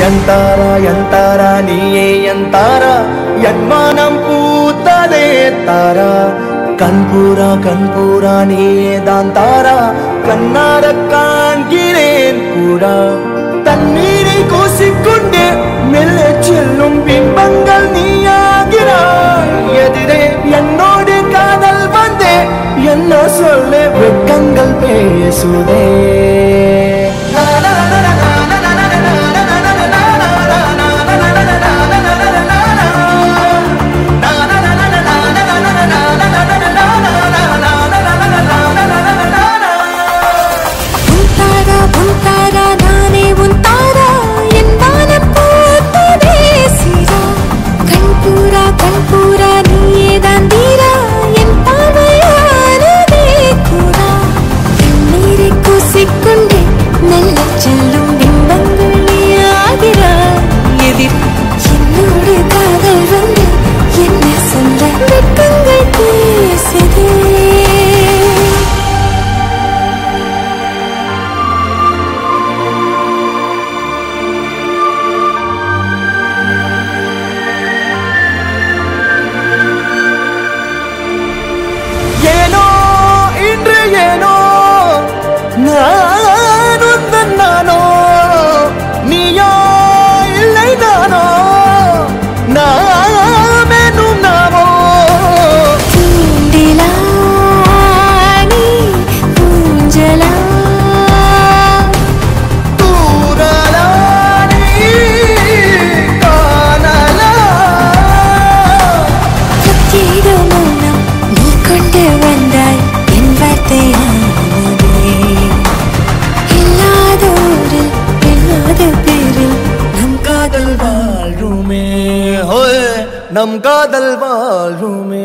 எந்தாரா எந்தாரா நீயே எந்தாரா என் மனம் பூத்ததே தாரா கண்பூரா கண்பூரா நீயே தான் தாரா கண்ணார காண்கிறேன் கூடா தண்ணீரை கோசிக்கொண்டு மெல்ல செல்லும் பிம்பங்கள் நீயாகிறாய் எதிரே என்னோடு காதல் வந்தே என்ன சொல்லு வெக்கங்கள் பேசுதே என்னோடு காதல் வந்து என்ன ನಮ್ಗಾದಲ್ವಾ ಭೂಮಿ